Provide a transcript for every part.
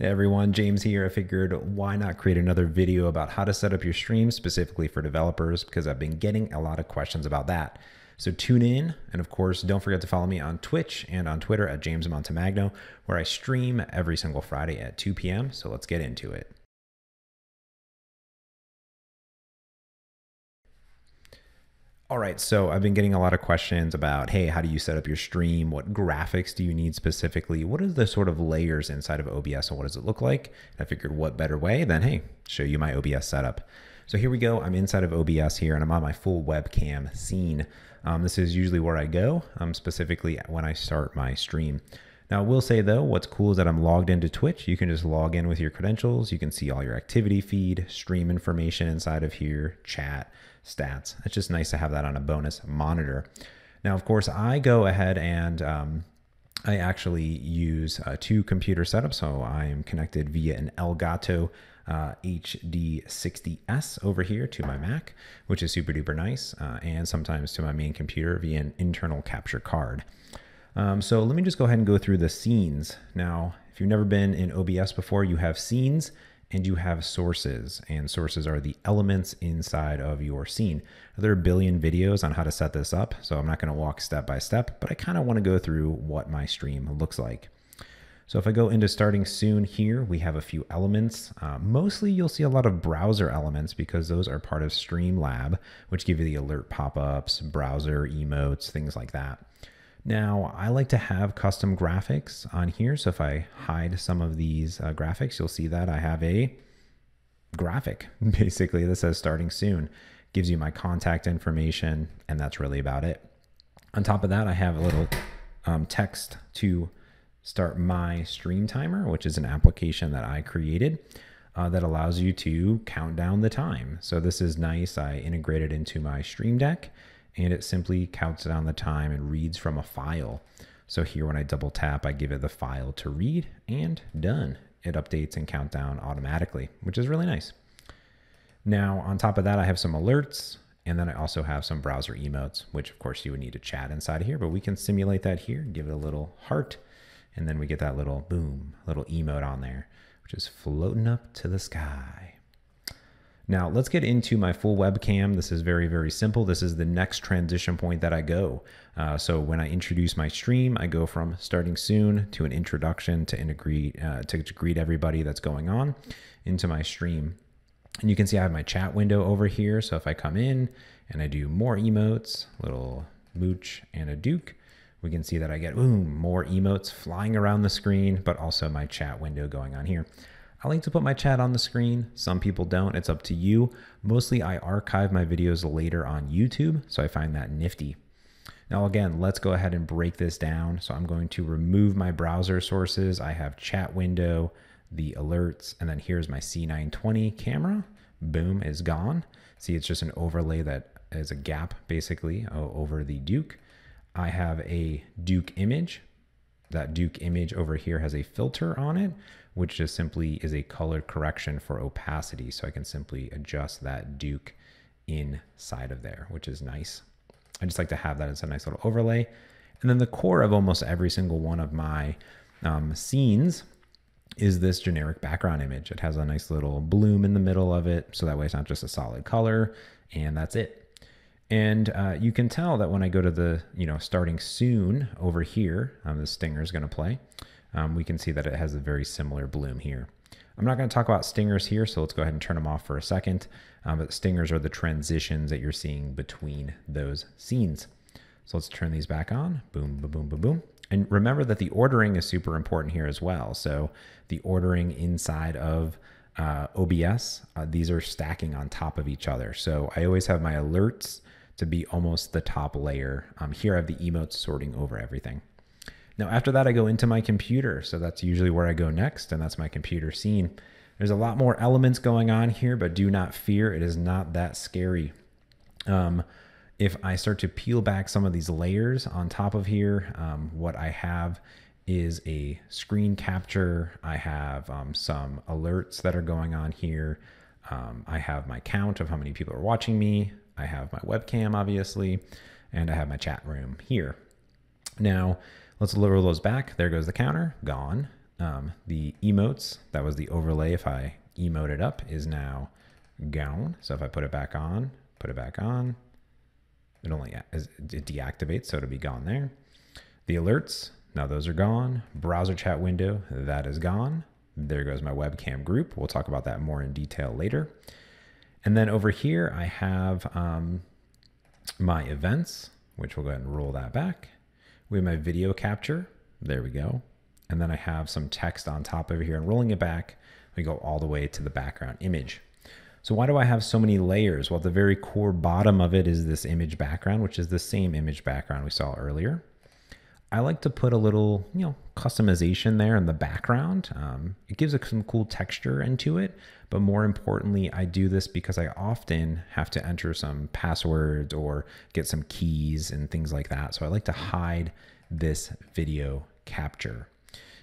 Hey everyone, James here. I figured why not create another video about how to set up your stream specifically for developers because I've been getting a lot of questions about that. So tune in, and of course, don't forget to follow me on Twitch and on Twitter at James Montemagno, where I stream every single Friday at 2 p.m. So let's get into it. All right, so I've been getting a lot of questions about, hey, how do you set up your stream? What graphics do you need specifically? What are the sort of layers inside of OBS and what does it look like? I figured what better way than, hey, show you my OBS setup. So here we go. I'm inside of OBS here and I'm on my full webcam scene. Um, this is usually where I go, um, specifically when I start my stream. Now, I will say though, what's cool is that I'm logged into Twitch. You can just log in with your credentials. You can see all your activity feed, stream information inside of here, chat, stats. It's just nice to have that on a bonus monitor. Now, of course, I go ahead and um, I actually use uh, two computer setups. So I am connected via an Elgato uh, HD60S over here to my Mac, which is super duper nice, uh, and sometimes to my main computer via an internal capture card. Um, so let me just go ahead and go through the scenes. Now, if you've never been in OBS before, you have scenes and you have sources and sources are the elements inside of your scene. There are a billion videos on how to set this up, so I'm not going to walk step by step, but I kind of want to go through what my stream looks like. So if I go into starting soon here, we have a few elements. Uh, mostly you'll see a lot of browser elements because those are part of Streamlabs, which give you the alert pop-ups, browser emotes, things like that. Now, I like to have custom graphics on here. So if I hide some of these uh, graphics, you'll see that I have a graphic basically that says starting soon. Gives you my contact information, and that's really about it. On top of that, I have a little um, text to start my stream timer, which is an application that I created. Uh, that allows you to count down the time. So this is nice. I integrated into my Stream Deck and it simply counts down the time and reads from a file. So here when I double tap, I give it the file to read and done. It updates and count down automatically, which is really nice. Now on top of that, I have some alerts and then I also have some browser emotes, which of course you would need to chat inside of here, but we can simulate that here, give it a little heart, and then we get that little boom, little emote on there, which is floating up to the sky. Now let's get into my full webcam. This is very, very simple. This is the next transition point that I go. Uh, so when I introduce my stream, I go from starting soon to an introduction to integrate, uh, to, to greet everybody that's going on into my stream. And you can see I have my chat window over here. So if I come in and I do more emotes, little mooch and a duke, we can see that I get boom, more emotes flying around the screen, but also my chat window going on here. I like to put my chat on the screen. Some people don't. It's up to you. Mostly I archive my videos later on YouTube, so I find that nifty. Now again, let's go ahead and break this down. So I'm going to remove my browser sources. I have chat window, the alerts, and then here's my C920 camera. Boom, is gone. See, it's just an overlay that is a gap basically over the Duke. I have a Duke image. That Duke image over here has a filter on it, which just simply is a color correction for opacity. So I can simply adjust that Duke inside of there, which is nice. I just like to have that as a nice little overlay. And then the core of almost every single one of my um, scenes is this generic background image. It has a nice little bloom in the middle of it. So that way it's not just a solid color and that's it. And uh, you can tell that when I go to the, you know, starting soon over here, um, the stinger is going to play um, we can see that it has a very similar bloom here. I'm not going to talk about stingers here, so let's go ahead and turn them off for a second. Um, but stingers are the transitions that you're seeing between those scenes. So let's turn these back on. Boom, boom, boom, boom, boom. And remember that the ordering is super important here as well. So the ordering inside of uh, OBS, uh, these are stacking on top of each other. So I always have my alerts to be almost the top layer. Um, here I have the emotes sorting over everything. Now, after that, I go into my computer. So that's usually where I go next, and that's my computer scene. There's a lot more elements going on here, but do not fear. It is not that scary. Um, if I start to peel back some of these layers on top of here, um, what I have is a screen capture. I have um, some alerts that are going on here. Um, I have my count of how many people are watching me. I have my webcam, obviously, and I have my chat room here. Now, Let's lower those back. There goes the counter, gone. um, the emotes, that was the overlay. If I emote it up, is now gone. So if I put it back on, put it back on, it only it deactivates, so it'll be gone there. The alerts, now those are gone. Browser chat window, that is gone. There goes my webcam group. We'll talk about that more in detail later. And then over here, I have um, my events, which we'll go ahead and roll that back. We have my video capture. There we go. And then I have some text on top over here and rolling it back, we go all the way to the background image. So why do I have so many layers? Well, the very core bottom of it is this image background, which is the same image background we saw earlier. I like to put a little, you know, customization there in the background. Um, it gives it some cool texture into it, but more importantly, I do this because I often have to enter some passwords or get some keys and things like that. So I like to hide this video capture.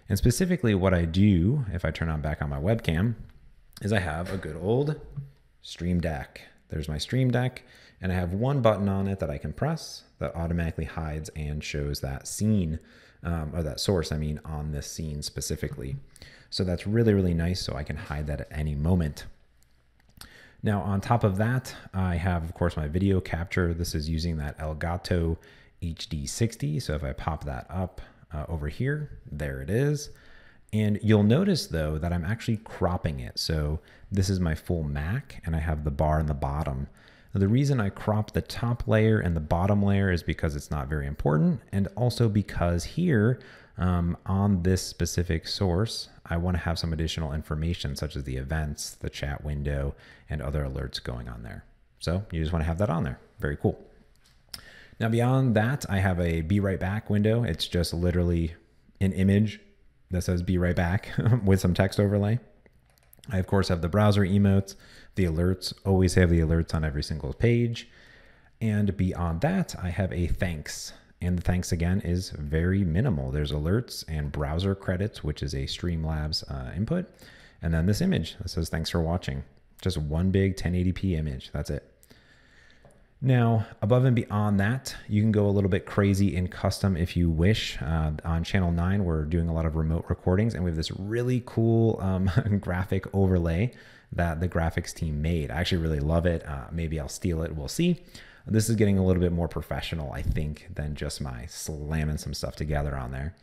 And specifically what I do, if I turn on back on my webcam, is I have a good old Stream Deck. There's my Stream Deck, and I have one button on it that I can press that automatically hides and shows that scene, um, or that source, I mean, on this scene specifically. So that's really, really nice. So I can hide that at any moment. Now, on top of that, I have, of course, my video capture. This is using that Elgato HD60. So if I pop that up uh, over here, there it is. And you'll notice though that I'm actually cropping it. So this is my full Mac and I have the bar in the bottom. Now, the reason I crop the top layer and the bottom layer is because it's not very important. And also because here um, on this specific source, I want to have some additional information such as the events, the chat window, and other alerts going on there. So you just want to have that on there. Very cool. Now beyond that, I have a be right back window. It's just literally an image that says be right back with some text overlay. I of course have the browser emotes, the alerts, always have the alerts on every single page. And beyond that, I have a thanks. And the thanks again is very minimal. There's alerts and browser credits, which is a Streamlabs uh, input. And then this image that says thanks for watching. Just one big 1080p image. That's it. Now, above and beyond that, you can go a little bit crazy in custom if you wish. Uh, on Channel 9, we're doing a lot of remote recordings, and we have this really cool um, graphic overlay that the graphics team made. I actually really love it. Uh, maybe I'll steal it. We'll see. This is getting a little bit more professional, I think, than just my slamming some stuff together on there.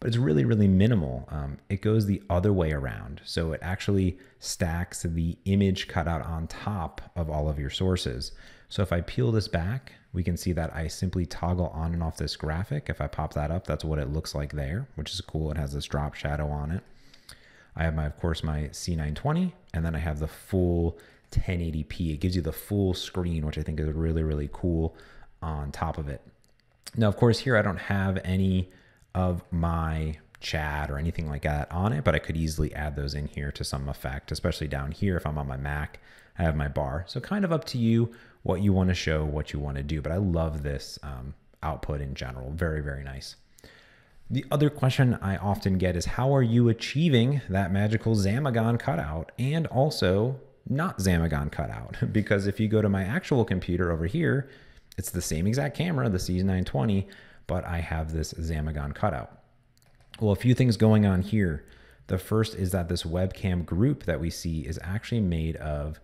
But it's really, really minimal. Um, it goes the other way around. So it actually stacks the image cutout on top of all of your sources. So if I peel this back, we can see that I simply toggle on and off this graphic. If I pop that up, that's what it looks like there, which is cool. It has this drop shadow on it. I have my, of course, my C920, and then I have the full 1080p. It gives you the full screen, which I think is really, really cool on top of it. Now, of course, here I don't have any of my chat or anything like that on it, but I could easily add those in here to some effect, especially down here if I'm on my Mac, I have my bar. So kind of up to you what you want to show, what you want to do. But I love this um, output in general. Very, very nice. The other question I often get is how are you achieving that magical Xamagon cutout and also not Xamagon cutout? because if you go to my actual computer over here, it's the same exact camera, the C920, but I have this Xamagon cutout. Well, a few things going on here. The first is that this webcam group that we see is actually made of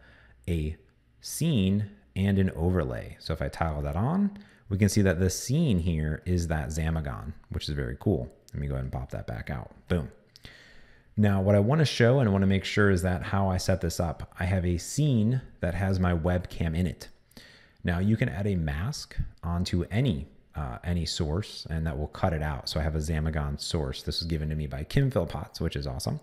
a scene and an overlay. So if I tile that on, we can see that the scene here is that Xamagon, which is very cool. Let me go ahead and pop that back out. Boom. Now, what I want to show and I want to make sure is that how I set this up, I have a scene that has my webcam in it. Now, you can add a mask onto any uh, any source and that will cut it out. So I have a Xamagon source. This was given to me by Kym Phillpotts, which is awesome.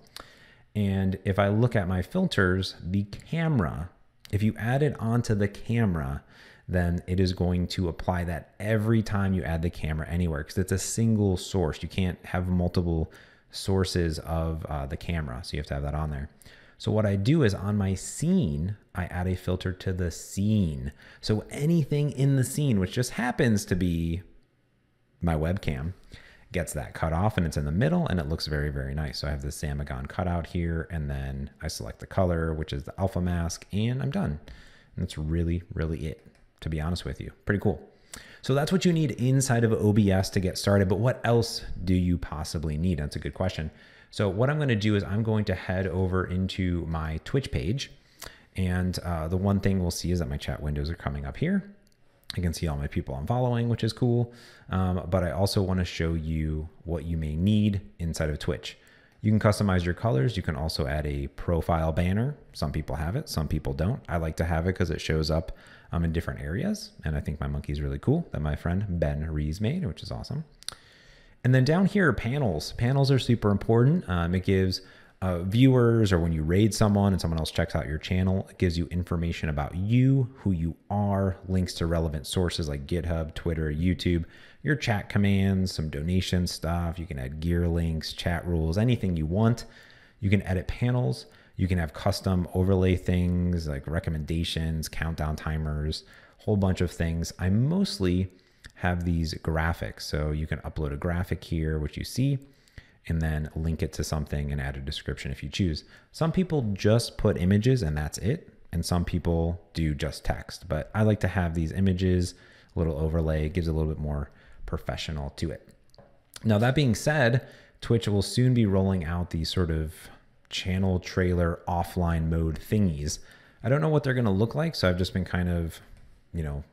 And if I look at my filters, the camera if you add it onto the camera, then it is going to apply that every time you add the camera anywhere because it's a single source. You can't have multiple sources of uh, the camera. So you have to have that on there. So what I do is on my scene, I add a filter to the scene. So anything in the scene, which just happens to be my webcam, gets that cut off and it's in the middle and it looks very, very nice. So I have this Xamagon cutout here and then I select the color, which is the alpha mask and I'm done. And that's really, really it, to be honest with you. Pretty cool. So that's what you need inside of OBS to get started. But what else do you possibly need? That's a good question. So what I'm going to do is I'm going to head over into my Twitch page. And uh, the one thing we'll see is that my chat windows are coming up here. I can see all my people I'm following, which is cool. Um, but I also want to show you what you may need inside of Twitch. You can customize your colors. You can also add a profile banner. Some people have it, some people don't. I like to have it because it shows up um, in different areas. And I think my monkey is really cool that my friend Ben Rees made, which is awesome. And then down here, panels. Panels are super important. Um, it gives uh, viewers or when you raid someone and someone else checks out your channel, it gives you information about you, who you are, links to relevant sources like GitHub, Twitter, YouTube, your chat commands, some donation stuff. You can add gear links, chat rules, anything you want. You can edit panels. You can have custom overlay things like recommendations, countdown timers, whole bunch of things. I mostly have these graphics. So you can upload a graphic here, which you see and then link it to something and add a description if you choose. Some people just put images and that's it. And some people do just text, but I like to have these images, a little overlay, gives a little bit more professional to it. Now, that being said, Twitch will soon be rolling out these sort of channel trailer offline mode thingies. I don't know what they're going to look like, so I've just been kind of, you know,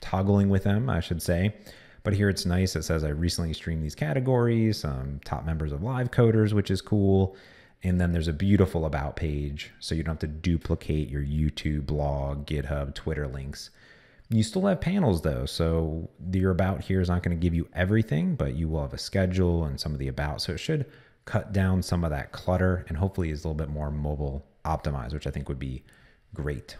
toggling with them, I should say. But here it's nice. It says I recently streamed these categories, um, top members of Live Coders, which is cool. And then there's a beautiful about page. So you don't have to duplicate your YouTube, blog, GitHub, Twitter links. You still have panels though. So your about here is not going to give you everything, but you will have a schedule and some of the about. So it should cut down some of that clutter and hopefully is a little bit more mobile optimized, which I think would be great.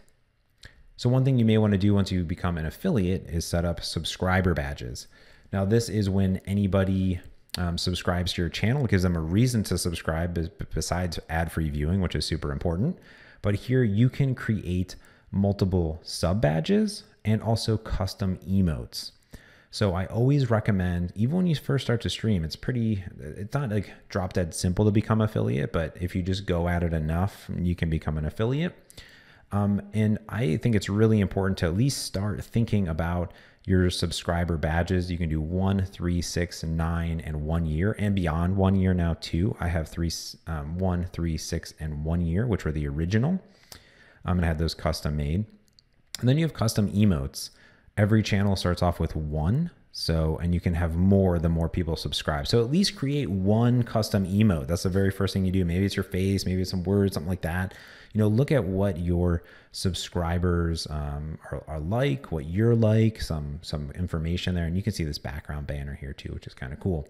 So one thing you may want to do once you become an affiliate is set up subscriber badges. Now this is when anybody um, subscribes to your channel. It gives them a reason to subscribe besides ad-free viewing, which is super important. But here you can create multiple sub badges and also custom emotes. So I always recommend, even when you first start to stream, it's pretty, it's not like drop dead simple to become affiliate, but if you just go at it enough, you can become an affiliate. Um, and I think it's really important to at least start thinking about your subscriber badges. You can do one, three, six, nine, and one year, and beyond one year now too. I have three, um, one, three, six, and one year, which were the original. I'm gonna have those custom made. And then you have custom emotes. Every channel starts off with one. So, and you can have more the more people subscribe. So at least create one custom emote. That's the very first thing you do. Maybe it's your face, maybe it's some words, something like that you know, look at what your subscribers um, are, are, like, what you're like, some some information there, and you can see this background banner here too, which is kind of cool.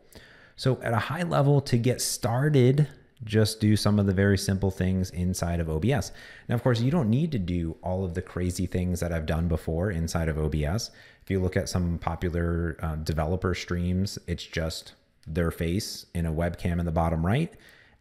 So at a high level, to get started, just do some of the very simple things inside of OBS. Now, of course, you don't need to do all of the crazy things that I've done before inside of OBS. If you look at some popular uh, developer streams, it's just their face in a webcam in the bottom right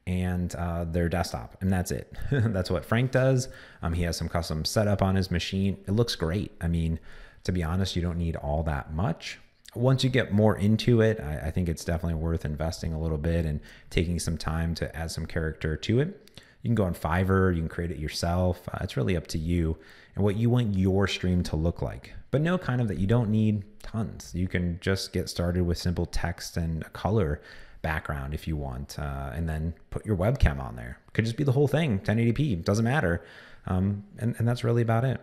and uh, their desktop, and that's it. that's what Frank does. Um, he has some custom setup on his machine. It looks great. I mean, to be honest, you don't need all that much. Once you get more into it, I, I think it's definitely worth investing a little bit and taking some time to add some character to it. You can go on Fiverr, you can create it yourself. Uh, it's really up to you and what you want your stream to look like. But know kind of that you don't need tons. You can just get started with simple text and a color background if you want, uh, and then put your webcam on there. Could just be the whole thing, 1080p, doesn't matter. Um, and, and that's really about it.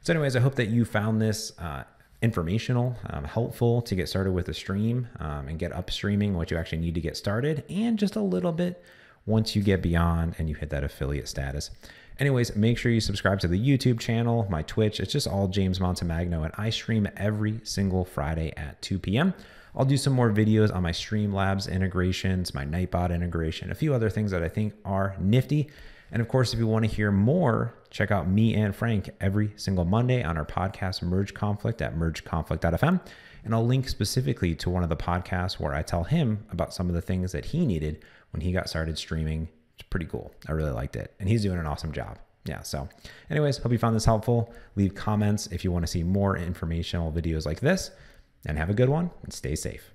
So, anyways, I hope that you found this uh, informational, um, helpful to get started with the stream um, and get up streaming what you actually need to get started, and just a little bit once you get beyond and you hit that affiliate status. Anyways, make sure you subscribe to the YouTube channel, my Twitch. It's just all James Montemagno, and I stream every single Friday at 2 p.m. I'll do some more videos on my Streamlabs integrations, my Nightbot integration, a few other things that I think are nifty. And of course, if you want to hear more, check out me and Frank every single Monday on our podcast Merge Conflict at mergeconflict.fm. And I'll link specifically to one of the podcasts where I tell him about some of the things that he needed when he got started streaming. It's pretty cool. I really liked it. And he's doing an awesome job. Yeah. So, anyways, hope you found this helpful. Leave comments if you want to see more informational videos like this and have a good one and stay safe.